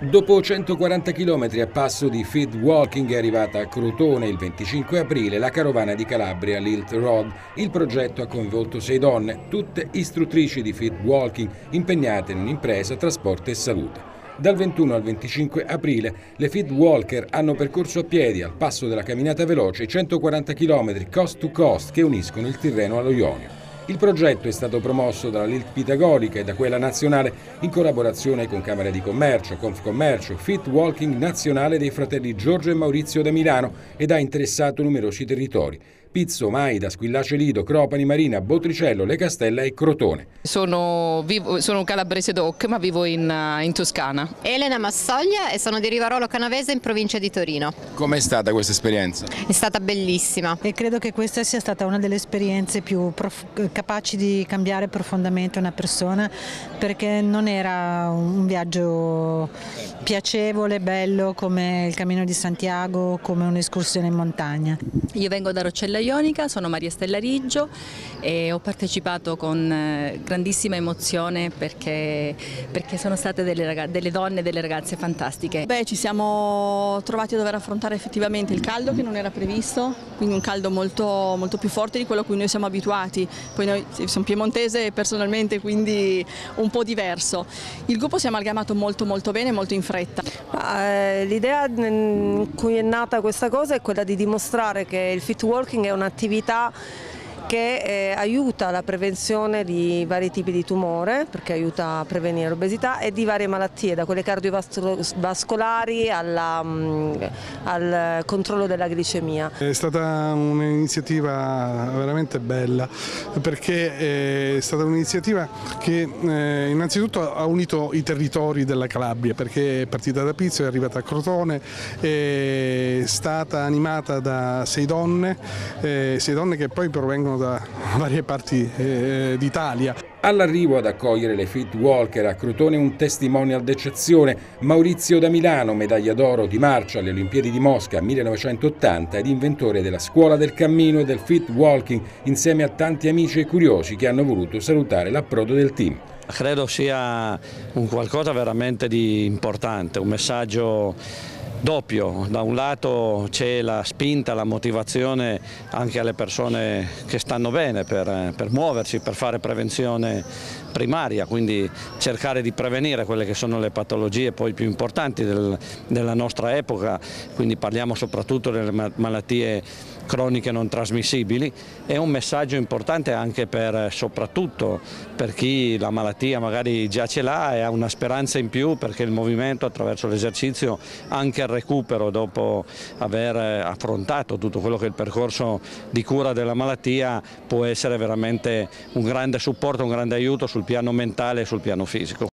Dopo 140 km a passo di Feed Walking è arrivata a Crotone il 25 aprile la carovana di Calabria Lilt Road. Il progetto ha coinvolto sei donne, tutte istruttrici di Feed Walking, impegnate in un'impresa trasporto e salute. Dal 21 al 25 aprile le Feed Walker hanno percorso a piedi al passo della camminata veloce i 140 km coast to coast che uniscono il Tirreno allo Ionio. Il progetto è stato promosso dalla LILT Pitagorica e da quella nazionale in collaborazione con Camere di Commercio, Confcommercio, Fit Walking Nazionale dei fratelli Giorgio e Maurizio da Milano ed ha interessato numerosi territori. Pizzo, Maida, Squillace Lido, Cropani Marina, Botricello, Le Castella e Crotone. Sono, vivo, sono un calabrese doc ma vivo in, in, Toscana. Elena Massoglia e sono di Rivarolo Canavese in provincia di Torino. Com'è stata questa esperienza? È stata bellissima. E credo che questa sia stata una delle esperienze più capaci di cambiare profondamente una persona perché non era un viaggio piacevole, bello come il Cammino di Santiago, come un'escursione in montagna. Io vengo da Roccella Ionica, sono Maria Stella Riggio e ho partecipato con eh, grandissima emozione perché, perché sono state delle, ragazze, delle donne e delle ragazze fantastiche. Beh, ci siamo trovati a dover affrontare effettivamente il caldo che non era previsto, quindi un caldo molto, molto più forte di quello a cui noi siamo abituati. Poi noi sono piemontese personalmente, quindi un po' diverso. Il gruppo si è amalgamato molto molto bene, molto in fretta. Eh, l'idea in cui è nata questa cosa è quella di dimostrare che il fit walking è un'attività che eh, aiuta la prevenzione di vari tipi di tumore, perché aiuta a prevenire l'obesità e di varie malattie, da quelle cardiovascolari alla, mh, mm, al controllo della glicemia. È stata un'iniziativa veramente bella perché è stata un'iniziativa che eh, innanzitutto ha unito i territori della Calabria perché è partita da Pizzo, è arrivata a Crotone, è stata animata da sei donne, eh, sei donne che poi provengono vengono da varie parti eh, d'Italia. All'arrivo ad accogliere le Fit Walker a Crotone un testimonial d'eccezione, Maurizio da Milano, medaglia d'oro di marcia alle Olimpiadi di Mosca 1980 ed inventore della scuola del cammino e del Fit Walking insieme a tanti amici e curiosi che hanno voluto salutare l'approdo del team. Credo sia un qualcosa veramente di importante, un messaggio doppio, da un lato c'è la spinta, la motivazione anche alle persone che stanno bene per, per muoversi, per fare prevenzione primaria, quindi cercare di prevenire quelle che sono le patologie poi più importanti del, della nostra epoca, quindi parliamo soprattutto delle malattie croniche non trasmissibili, è un messaggio importante anche per, soprattutto per chi la malattia magari già ce l'ha e ha una speranza in più perché il movimento attraverso l'esercizio, anche il recupero dopo aver affrontato tutto quello che è il percorso di cura della malattia può essere veramente un grande supporto, un grande aiuto sul piano mentale e sul piano fisico.